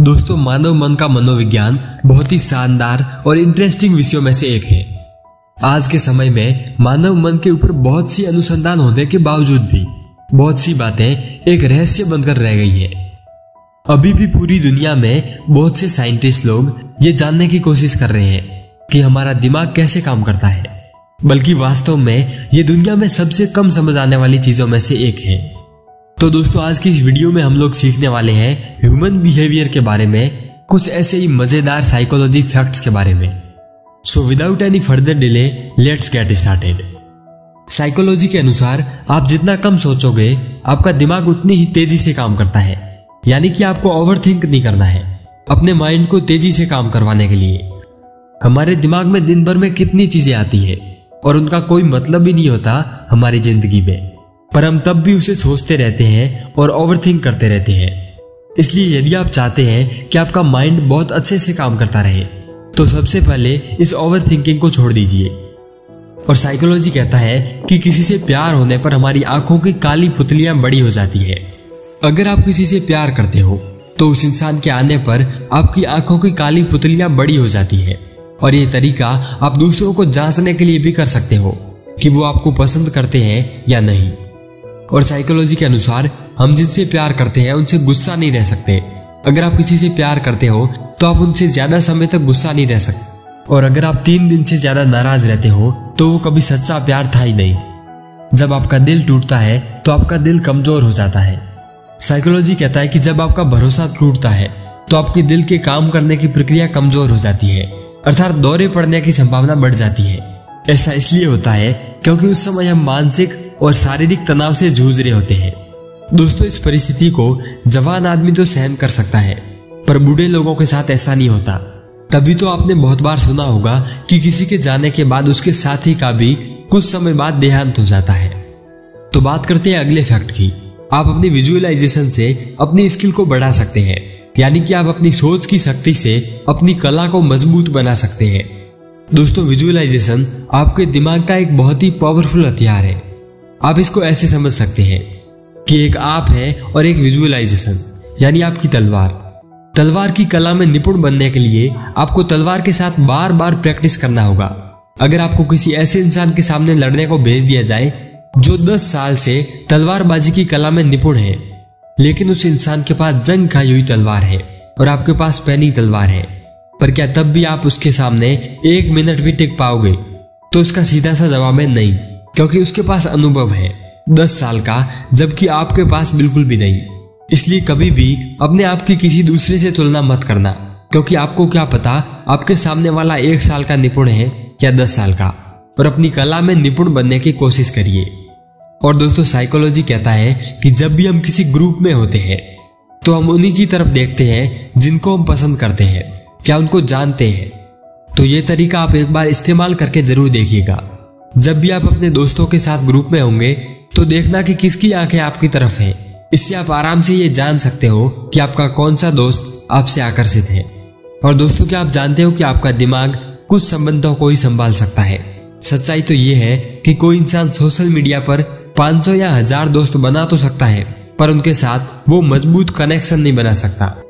दोस्तों, मानव मन का मनोविज्ञान बहुत ही शानदार और इंटरेस्टिंग विषयों में से एक है। आज के समय में मानव मन के ऊपर बहुत सी अनुसंधान होने के बावजूद भी बहुत सी बातें एक रहस्य बनकर रह गई है। अभी भी पूरी दुनिया में बहुत से साइंटिस्ट लोग ये जानने की कोशिश कर रहे हैं कि हमारा दिमाग कैसे काम करता है। बल्कि वास्तव में ये दुनिया में सबसे कम समझ आने वाली चीज़ों में से एक है। तो दोस्तों, आज की इस वीडियो में हम लोग सीखने वाले हैं ह्यूमन बिहेवियर के बारे में, कुछ ऐसे ही मज़ेदार साइकोलॉजी फैक्ट्स के बारे में। So without any further delay let's get started psychology के अनुसार, आप जितना कम सोचोगे, आपका दिमाग उतनी ही तेज़ी से काम करता है। यानी कि आपको ओवर थिंक नहीं करना है, अपने माइंड को तेज़ी से काम करवाने के लिए। हमारे दिमाग में दिन भर में कितनी चीज़ें आती है, और उनका कोई मतलब भी नहीं होता हमारी ज़िंदगी में। पर हम तब भी उसे सोचते रहते हैं और ओवर थिंक करते रहते हैं। इसलिए यदि आप चाहते हैं कि आपका माइंड बहुत अच्छे से काम करता रहे तो सबसे पहले इस ओवर थिंकिंग को छोड़ दीजिए। और साइकोलॉजी कहता है कि किसी से प्यार होने पर हमारी आँखों की काली पुतलियाँ बड़ी हो जाती है। अगर आप किसी से प्यार करते हो तो उस इंसान के आने पर आपकी आँखों की काली पुतलियाँ बड़ी हो जाती है। और ये तरीका आप दूसरों को जांचने के लिए भी कर सकते हो कि वो आपको पसंद करते हैं या नहीं। और साइकोलॉजी के अनुसार हम जिनसे प्यार करते हैं, उनसे गुस्सा नहीं रह सकते। अगर आप किसी से प्यार करते हो तो आप उनसे ज़्यादा समय तक गुस्सा नहीं रह सकते। और अगर आप तीन दिन से ज़्यादा नाराज़ रहते हो तो वो कभी सच्चा प्यार था ही नहीं। जब आपका दिल टूटता है तो आपका दिल कमज़ोर हो जाता है। साइकोलॉजी कहता है कि जब आपका भरोसा टूटता है तो आपके दिल के काम करने की प्रक्रिया कमज़ोर हो जाती है। अर्थात दौरे पड़ने की संभावना बढ़ जाती है। ऐसा इसलिए होता है, क्योंकि उस समय हम मानसिक और शारीरिक तनाव से जूझ रहे होते हैं। दोस्तों, इस परिस्थिति को जवान आदमी तो सहन कर सकता है, पर बूढ़े लोगों के साथ ऐसा नहीं होता। तभी तो आपने बहुत बार सुना होगा कि किसी के जाने के बाद उसके साथी का भी कुछ समय बाद देहांत हो जाता है। तो बात करते हैं अगले फैक्ट की। आप अपनी विजुअलाइजेशन से अपनी स्किल को बढ़ा सकते हैं, यानी कि आप अपनी सोच की शक्ति से अपनी कला को मज़बूत बना सकते हैं। दोस्तों, विजुअलाइजेशन आपके दिमाग का एक बहुत ही पावरफुल हथियार है। आप इसको ऐसे समझ सकते हैं कि एक आप है और एक विजुअलाइजेशन यानी आपकी तलवार। तलवार की कला में निपुण बनने के लिए आपको तलवार के साथ बार बार प्रैक्टिस करना होगा। अगर आपको किसी ऐसे इंसान के सामने लड़ने को भेज दिया जाए, जो 10 साल से तलवारबाजी की कला में निपुण है, लेकिन उस इंसान के पास जंग खाई हुई तलवार है और आपके पास पैनी तलवार है, पर क्या तब भी आप उसके सामने एक मिनट भी टिक पाओगे? तो उसका सीधा सा जवाब है नहीं। क्योंकि उसके पास अनुभव है, दस साल का, जबकि आपके पास बिल्कुल भी नहीं। इसलिए कभी भी अपने आप की किसी दूसरे से तुलना मत करना, क्योंकि आपको क्या पता, आपके सामने वाला एक साल का निपुण है या दस साल का। और अपनी कला में निपुण बनने की कोशिश करिए। और दोस्तों साइकोलॉजी कहता है कि जब भी हम किसी ग्रुप में होते हैं तो हम उन्हीं की तरफ़ देखते हैं, जिनको हम पसंद करते हैं क्या उनको जानते हैं। तो ये तरीका आप एक बार इस्तेमाल करके ज़रूर देखिएगा। जब भी आप अपने दोस्तों के साथ ग्रुप में होंगे तो देखना कि किसकी आँखें आपकी तरफ़ है। इससे आप आराम से ये जान सकते हो कि आपका कौन सा दोस्त आपसे आकर्षित है। और दोस्तों, क्या आप जानते हो कि आपका दिमाग कुछ संबंधों को ही संभाल सकता है? सच्चाई तो ये है कि कोई इंसान सोशल मीडिया पर 500 या हज़ार दोस्त बना तो सकता है, पर उनके साथ वो मज़बूत कनेक्शन नहीं बना सकता।